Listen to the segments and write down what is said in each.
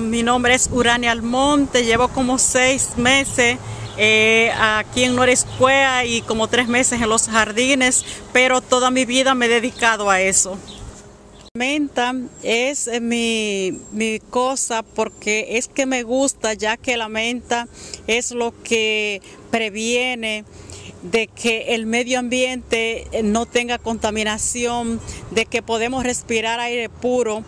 Mi nombre es Urania Almonte, llevo como seis meses eh, aquí en Norescuea y como tres meses en los jardines, pero toda mi vida me he dedicado a eso. Menta es eh, mi, mi, cosa porque es que me gusta ya que la menta es lo que previene de que el medio ambiente no tenga contaminación, de que podemos respirar aire puro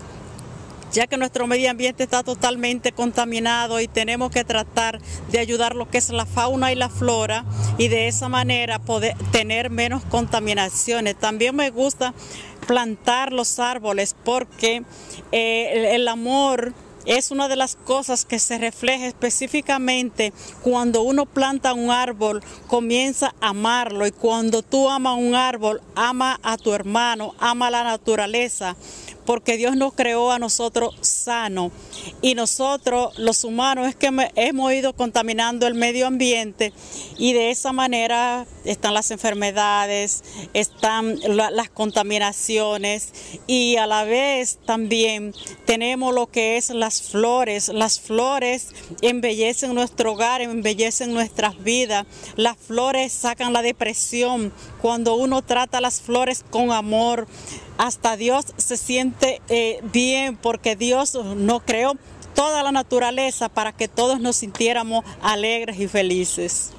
ya que nuestro medio ambiente está totalmente contaminado y tenemos que tratar de ayudar lo que es la fauna y la flora y de esa manera poder tener menos contaminaciones. También me gusta plantar los árboles porque eh, el amor es una de las cosas que se refleja específicamente cuando uno planta un árbol, comienza a amarlo y cuando tú amas un árbol, ama a tu hermano, ama la naturaleza porque Dios nos creó a nosotros sano y nosotros los humanos es que hemos ido contaminando el medio ambiente y de esa manera están las enfermedades, están las contaminaciones y a la vez también tenemos lo que es las flores. Las flores embellecen nuestro hogar, embellecen nuestras vidas. Las flores sacan la depresión cuando uno trata las flores con amor hasta Dios se siente eh, bien porque Dios nos creó toda la naturaleza para que todos nos sintiéramos alegres y felices.